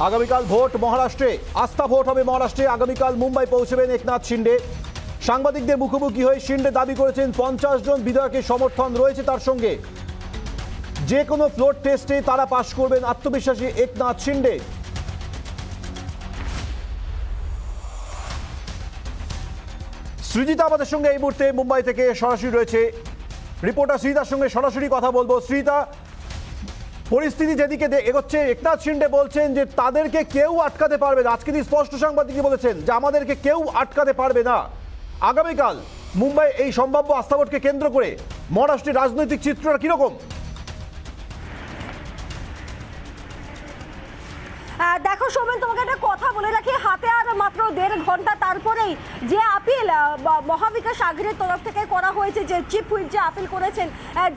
আগামীকাল ভোট মহারাষ্ট্রে। আস্থা ভোট হবে মহারাষ্ট্রে। আগামীকাল মুম্বাই পৌঁছবেন একনাথ শিন্ডে। সাংবাদিকদের মুখোমুখি হয়ে শিন্ডে দাবি করেছেন পঞ্চাশ জন বিধায়কের সমর্থন রয়েছে তার সঙ্গে। যে কোনো ফ্লোর টেস্টে তারা পাশ করবেন আত্মবিশ্বাসী একনাথ শিন্ডে। সৃজিতা আমাদের সঙ্গে এই মুহূর্তে মুম্বাই থেকে সরাসরি রয়েছে। রিপোর্টার শ্রীতার সঙ্গে সরাসরি কথা বলব। শ্রীতা পরিস্থিতি যেদিকে এগোচ্ছে, একনাথ শিন্ডে বলছেন যে তাদেরকে কেউ আটকাতে পারবে না। আজকে তিনি স্পষ্ট সাংবাদিককে বলেছেন যে আমাদেরকে কেউ আটকাতে পারবে না। আগামীকাল মুম্বাই এই সম্ভাব্য আস্থাভোটকে কেন্দ্র করে মহারাষ্ট্রের রাজনৈতিক চিত্রটা কীরকম? সোমেন তোমাকে একটা কথা বলে রাখি। হাতে আর মাত্র দেড় ঘণ্টা তারপরেই যে আপিল মহাবিকাশ আগ্রের তরফ থেকে করা হয়েছে যে চিফ হুইপ যে আপিল করেছেন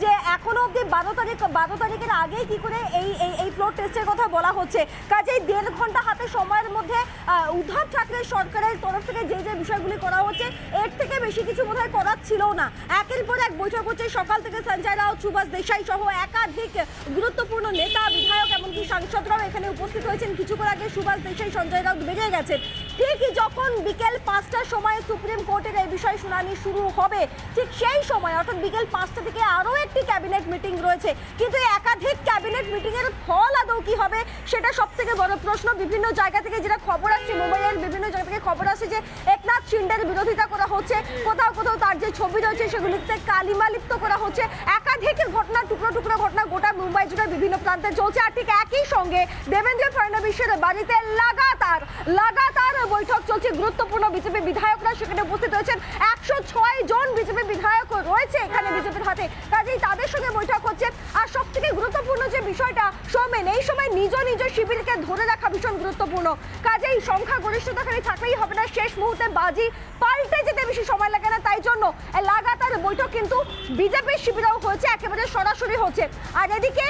যে এখনও অবধি বারো তারিখ বারো তারিখের আগেই কি করে এই এই এই ফ্লোর টেস্টের কথা বলা হচ্ছে। কাজেই দেড় ঘণ্টা হাতে সময়ের মধ্যে আহ, উদ্ধব ঠাকরে সরকারের তরফ থেকে যে যে বিষয়গুলি করা হচ্ছে এর থেকে বেশি কিছু বোধহয় করার ছিল না। একের পর এক বৈঠক হচ্ছে সকাল থেকে সঞ্জয় রাও সুভাষ দেশাই সহ একাধিক গুরুত্বপূর্ণ নেতা বিধায়ক এমনকি সাংসদরাও এখানে উপস্থিত হয়েছেন। কিছুক্ষণ আগে সুভাষ দেশাই, সঞ্জয় রাউত বেরিয়ে গেছেন। ঠিক যখন বিকেল পাঁচটার সময় সুপ্রিম কোর্টের এই বিষয় শুনানি শুরু হবে, ঠিক সেই সময়, অর্থাৎ বিকেল পাঁচটা থেকে আরও একটি ক্যাবিনেট মিটিং রয়েছে। কিন্তু একাধিক ক্যাবিনেট মিটিং এর ফল আদৌ কি হবে, সেটা সব থেকে বড় প্রশ্ন। বিভিন্ন জায়গা থেকে যেটা খবর আসছে, মুম্বাইয়ের বিভিন্ন জায়গা থেকে খবর আসছে যে একনাথ শিন্ডের বিরোধিতা করা হচ্ছে, কোথাও কোথাও তার যে ছবি রয়েছে সেগুলিতে কালিমা লিপ্ত করা হচ্ছে। একাধিক ঘটনা, টুকরো টুকরো ঘটনা গোটা মুম্বাই জুড়ে বিভিন্ন প্রান্তে চলছে, আর ঠিক একই সঙ্গে দেবেন্দ্র ফডনবিসের বাড়িতে লাগাতার লাগাতার বৈঠক চলছে। গুরুত্বপূর্ণ বিজেপি বিধায়করা সেখানে উপস্থিত হয়েছেন একশো ছয় জন বিজেপি বিধায়ক রয়েছে এখানে বিজেপির হাতে। কাজেই তাদের সঙ্গে বৈঠক হচ্ছে। আর সব থেকে গুরুত্বপূর্ণ যে বিষয়টা সৌমেন এই সময় নিজ নিজ শিবিরকে ধরে রাখা ভীষণ গুরুত্বপূর্ণ। কাজেই সংখ্যা গরিষ্ঠতা খালি থাকলেই হবে না। শেষ মুহূর্তে বাজি পাল্টে যেতে বেশি সময় লাগে না। তাই জন্য লাগাতার বৈঠক কিন্তু বিজেপির শিবিরেও হয়েছে। একেবারে সরাসরি হচ্ছে। আর এদিকে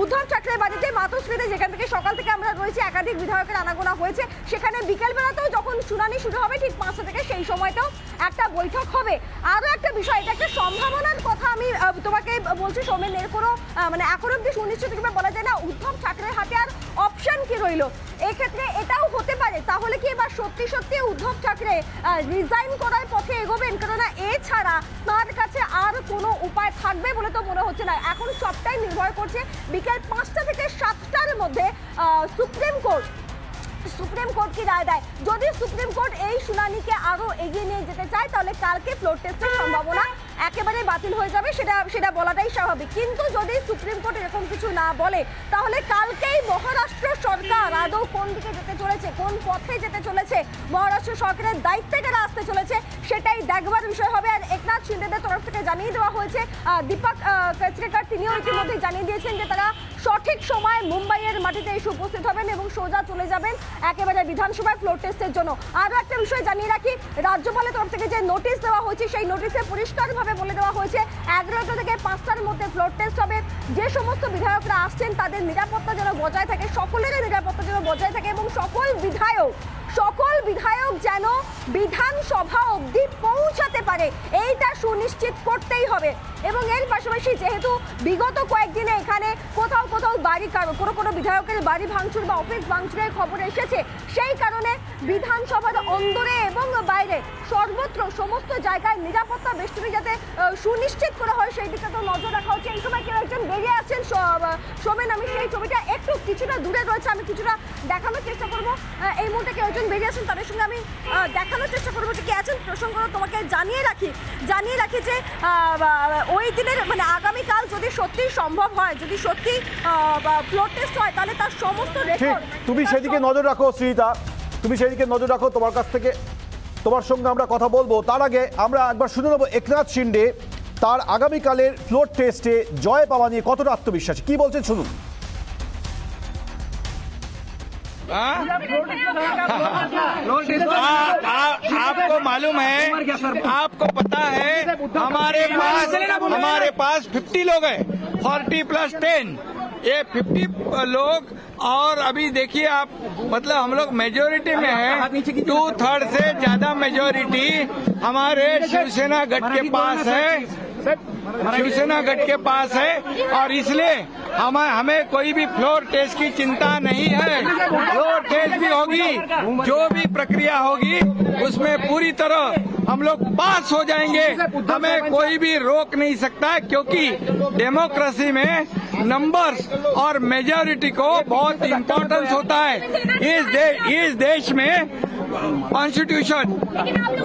উদ্ধব ঠাকরের বাড়িতে মাতোশ্রীতে যেখান থেকে সকাল থেকে আমরা রয়েছি, একাধিক বিধায়কের আনাগোনা হয়েছে। সেখানে বিকেলবেলাতেও যখন শুনানি শুরু হবে, ঠিক পাঁচটা থেকে সেই সময়টাও একটা বৈঠক হবে। আরও একটা বিষয়, এটা একটা সম্ভাবনার কথা আমি তোমাকে বলছি, সোমেন, এর কোনো মানে এখন অব্দি সুনিশ্চিত রূপে বলা যায় না উদ্ধব ঠাকরের হাতে আর অপশন কি রইল? এক্ষেত্রে এটাও হতে পারে। তাহলে কি এবার সত্যি সত্যি উদ্ধব ঠাকরে রিজাইন করার পথে এগোবেন? কেননা এছাড়া তার কাছে আর কোনো উপায় থাকবে বলে তো মনে হচ্ছে না। এখন সবটাই নির্ভর করছে বিকেল পাঁচটা থেকে সাতটার মধ্যে সুপ্রিম কোর্ট। সুপ্রিম কোর্ট কি রায় দেয়? যদি সুপ্রিম কোর্ট এই শুনানিকে আরও এগিয়ে নিয়ে যেতে চায়, তাহলে কালকে ফ্লোর টেস্টের সম্ভাবনা একেবারে বাতিল হয়ে যাবে সেটা সেটা বলাটাই স্বাভাবিক। কিন্তু যদি সুপ্রিম কোর্ট এরকম কিছু না বলে তাহলে কালকেই মহারাষ্ট্র সরকার আদৌ কোন দিকে যেতে চলেছে কোন পথে যেতে চলেছে মহারাষ্ট্র সরকারের দায়িত্বে কেন আসতে চলেছে সেটাই দেখবার বিষয় হবে। আর একনাথ শিন্দেদের তরফ থেকে জানিয়ে দেওয়া হয়েছে দীপক কেচরেকার তিনিও ইতিমধ্যে জানিয়ে দিয়েছেন যে তারা সঠিক সময় মুম্বাইয়ের মাটিতে এসে উপস্থিত হবেন এবং সোজা চলে যাবেন একেবারে বিধানসভায় ফ্লোর টেস্টের জন্য। আরও একটা বিষয় জানিয়ে রাখি, রাজ্যপালের তরফ থেকে যে নোটিশ দেওয়া হয়েছে, সেই নোটিশে পরিষ্কারভাবে বলে দেওয়া হয়েছে, এগারোটা থেকে পাঁচটার মধ্যে ফ্লোর টেস্ট হবে। যে সমস্ত বিধায়করা আসছেন, তাদের নিরাপত্তা যেন বজায় থাকে, সকলেরই নিরাপত্তা যেন বজায় থাকে এবং সকল বিধায়ক সকল বিধায়ক যেন বিধানসভা অবধি পৌঁছাতে পারে, এইটা সুনিশ্চিত করতেই হবে। এবং এর পাশাপাশি যেহেতু বিগত কয়েকদিনে এখানে কোথাও কোথাও বাড়ি কোনো কোনো বিধায়কের বাড়ি ভাঙচুর বা অফিস ভাঙচুরের খবর এসেছে, সেই কারণে বিধানসভার অন্দরে এবং বাইরে সর্বত্র সমস্ত জায়গায় নিরাপত্তা বেষ্টনী যাতে সুনিশ্চিত করা হয়, সেই দিকে তো নজর রাখা হচ্ছে। এই সময় কেউ একজন বেরিয়ে আছেন সোমেন, আমি সেই ছবিটা একটু কিছুটা দূরে রয়েছে, আমি কিছুটা দেখানোর চেষ্টা করব। এই মুহূর্তে কেউ একজন বেরিয়ে আছেন? তাদের সঙ্গে আমি দেখানোর চেষ্টা করব যে কে আছেন। প্রসঙ্গ তোমাকে জানিয়ে রাখি জানিয়ে রাখি যে ওই দিনের মানে আগামীকাল যদি সত্যি সম্ভব হয় যদি সত্যি ফ্লোর টেস্ট হয় তাহলে তার সমস্ত ঠিক রেকর্ড তুমি সেদিকে নজর রাখো শ্রীতা তুমি সেদিকে নজর রাখো তোমার কাছ থেকে। তোমার সঙ্গে আমরা কথা বলব। তার আগে আমরা একবার শুনে নেব একনাথ শিন্ডে তার আগামীকালের ফ্লোর টেস্টে জয় পাওয়া নিয়ে কতটা আত্মবিশ্বাসী। কি বলছেন শুনুন। आपको मालूम है आपको पता है हमारे पास हमारे पास 50 लोग हैं 40 प्लस 10 ये 50 लोग और अभी देखिए आप मतलब हम लोग मेजोरिटी में है टू थर्ड से ज़्यादा मेजोरिटी हमारे शिवसेना गठ के पास है शिवसेना गढ़ के पास है और इसलिए हमें हमें कोई भी फ्लोर टेस्ट की चिंता नहीं है। फ्लोर टेस्ट भी होगी जो भी प्रक्रिया होगी उसमें पूरी तरह हम लोग पास हो जाएँगे। हमें कोई भी रोक नहीं सकता क्योंकि डेमोक्रेसी में नंबर्स और मेजोरिटी को बहुत इम्पोर्टेंस होता है। इस दे, इस देश में कॉन्स्टिट्यूशन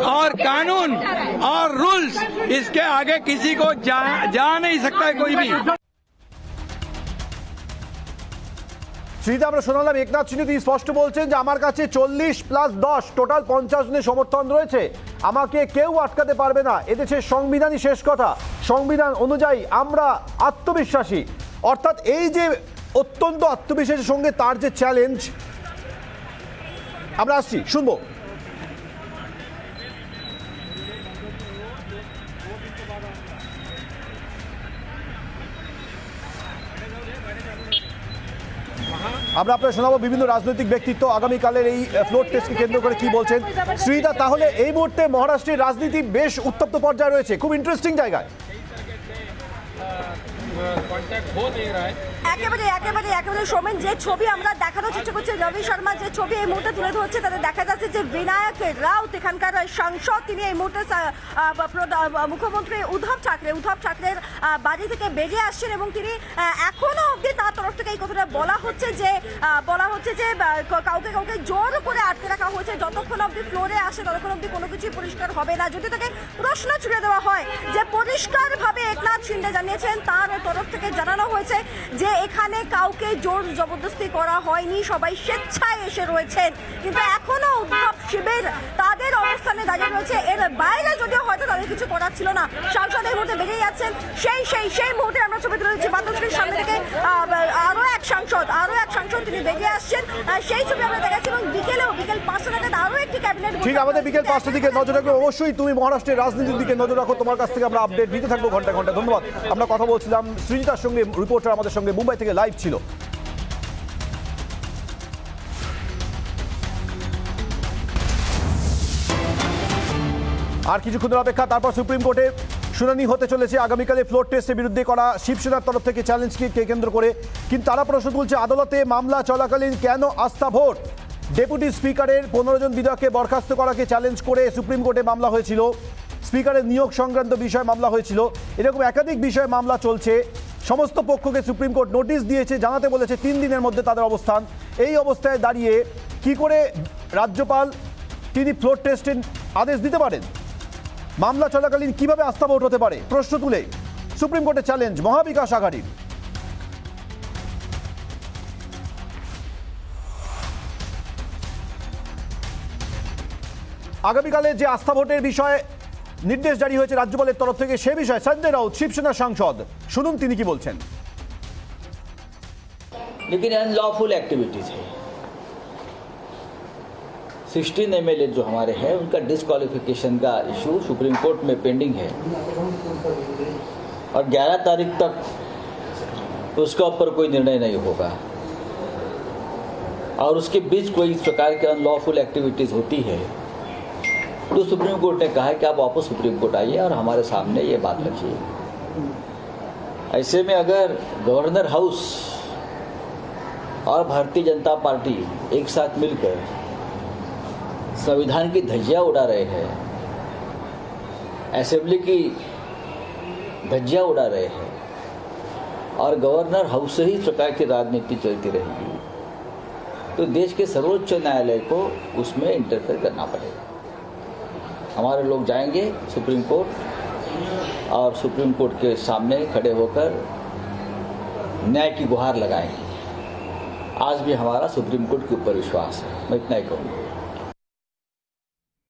और कानून और रूल्स इसके आगे किसी को जा, जा नहीं सकता है कोई भी শ্রীতে আমরা শোনালাম একনাথ সিংহ তিনি স্পষ্ট বলছেন যে আমার কাছে চল্লিশ প্লাস দশ টোটাল পঞ্চাশ জনের সমর্থন রয়েছে আমাকে কেউ আটকাতে পারবে না এদেশের সংবিধানই শেষ কথা সংবিধান অনুযায়ী আমরা আত্মবিশ্বাসী অর্থাৎ এই যে অত্যন্ত আত্মবিশ্বাসের সঙ্গে তার যে চ্যালেঞ্জ আমরা আসছি, শুনব। আমরা আপনার শোনাবো বিভিন্ন রাজনৈতিক ব্যক্তিত্ব। আগামীকালের এই ফ্লোর টেস্টকে কেন্দ্র করে কি বলছেন? শ্রীদা তাহলে এই মুহূর্তে মহারাষ্ট্রের রাজনীতি বেশ উত্তপ্ত পর্যায়ে রয়েছে। খুব ইন্টারেস্টিং জায়গায়। একেবারে একেবারে একেবারে সোমেন, যে ছবি আমরা দেখানোর চেষ্টা করছি, রবি শর্মা যে ছবি এই মুহূর্তে তুলে ধরছে, তাতে দেখা যাচ্ছে যে বিনায়ক রাউত, এখানকার সাংসদ, তিনি এই মুহূর্তে মুখ্যমন্ত্রী উদ্ধব ঠাকরে, উদ্ধব ঠাকরের বাড়ি থেকে বেরিয়ে আসছেন এবং তিনি এখনও অবধি তার তরফ থেকে এই কথাটা বলা হচ্ছে যে বলা হচ্ছে যে কাউকে কাউকে জোর করে আটকে রাখা হয়েছে, যতক্ষণ অবধি ফ্লোরে আসে, ততক্ষণ অবধি কোনো কিছুই পরিষ্কার হবে না। যদি তাকে প্রশ্ন ছুড়ে দেওয়া হয় যে পরিষ্কারভাবে একনাথ শিন্ডে জানিয়েছেন, তার তরফ থেকে জানানো হয়েছে যে এখানে কাউকে জোর জবরদস্তি করা হয়নি, সবাই স্বেচ্ছায় এসে রয়েছেন। কিন্তু এখনও উদ্ধব শিবির তাদের অবস্থানে দাঁড়িয়ে রয়েছে। এর বাইরে যদিও হয়তো তাদের কিছু করার ছিল না, সাংসদ এই মুহূর্তে বেরিয়ে যাচ্ছেন। সেই সেই সেই মুহূর্তে আমরা ছবি তুলেছি বান্ধবীর সামনে থেকে। আরও এক সাংসদ, আরও এক সাংসদ তিনি বেরিয়ে আসছেন। সেই ছবি আমরা দেখাচ্ছি এবং বিকেলেও বিকেল পাঁচটা নাগাদ আরও একটি ক্যাবিনেট ঠিক আমাদের বিকেল পাঁচটার দিকে নজর রাখবে অবশ্যই তুমি মহারাষ্ট্রের রাজনীতির দিকে নজর রাখো। তোমার কাছ থেকে আমরা আপডেট নিতে থাকব ঘণ্টা ঘণ্টা। ধন্যবাদ। আমরা কথা বলছিলাম সৃজিতার সঙ্গে রিপোর্টার আমাদের সঙ্গে মুম্বাই থেকে লাইভ ছিল। আর কিছুক্ষণের অপেক্ষা, তারপর সুপ্রিম কোর্টে শুনানি হতে চলেছে। আগামীকালে ফ্লোর টেস্টের বিরুদ্ধে করা শিবসেনার তরফ থেকে চ্যালেঞ্জকে কেন্দ্র করে। কিন্তু তারা প্রশ্ন তুলছে, আদালতে মামলা চলাকালীন কেন আস্থা ভোট? ডেপুটি স্পিকারের পনেরো জন বিধায়ককে বরখাস্ত করাকে চ্যালেঞ্জ করে সুপ্রিম কোর্টে মামলা হয়েছিল। স্পিকারের নিয়োগ সংক্রান্ত বিষয়ে মামলা হয়েছিল। এরকম একাধিক বিষয়ে মামলা চলছে। সমস্ত পক্ষকে সুপ্রিম কোর্ট নোটিশ দিয়েছে, জানাতে বলেছে তিন দিনের মধ্যে তাদের অবস্থান। এই অবস্থায় দাঁড়িয়ে কি করে রাজ্যপাল তিনি ফ্লোর টেস্টের আদেশ দিতে পারেন? মামলা চলাকালীন কীভাবে আস্থা ভোট হতে পারে? প্রশ্ন তুলে সুপ্রিম কোর্টে চ্যালেঞ্জ মহাবিকাশ আঘাড়ির। আগামীকালে যে আস্থা ভোটের বিষয়ে নির্দেশ জারি হয়েছে রাজ্যপালের তরফ থেকে সে বিষয়ে সঞ্জয় রাউত শিবসেনা সাংসদ শুনুন তিনি কি বলছেন लेकिन अनलॉफुल एक्टिविटीज है सिक्सटीन एम जो हमारे हैं उनका डिसक्वालिफिकेशन का इशू सुप्रीम कोर्ट में पेंडिंग है और 11 तारीख तक उसके ऊपर कोई निर्णय नहीं होगा और उसके बीच कोई इस प्रकार की अनलॉफुल एक्टिविटीज होती है तो सुप्रीम कोर्ट ने कहा है कि आप वापस सुप्रीम कोर्ट आइए और हमारे सामने ये बात रखिए। ऐसे में अगर गवर्नर हाउस और भारतीय जनता पार्टी एक साथ मिलकर संविधान की धज्जियाँ उड़ा रहे हैं, असेंबली की धज्जियाँ उड़ा रहे हैं, और गवर्नर हाउस से ही प्रकार की राजनीति चलती रहेगी तो देश के सर्वोच्च न्यायालय को उसमें इंटरफेयर करना पड़ेगा। हमारे लोग जाएँगे सुप्रीम कोर्ट और सुप्रीम कोर्ट के सामने खड़े होकर न्याय की गुहार लगाएँगे। आज भी हमारा सुप्रीम कोर्ट के ऊपर विश्वास है। मैं इतना ही कहूँगा।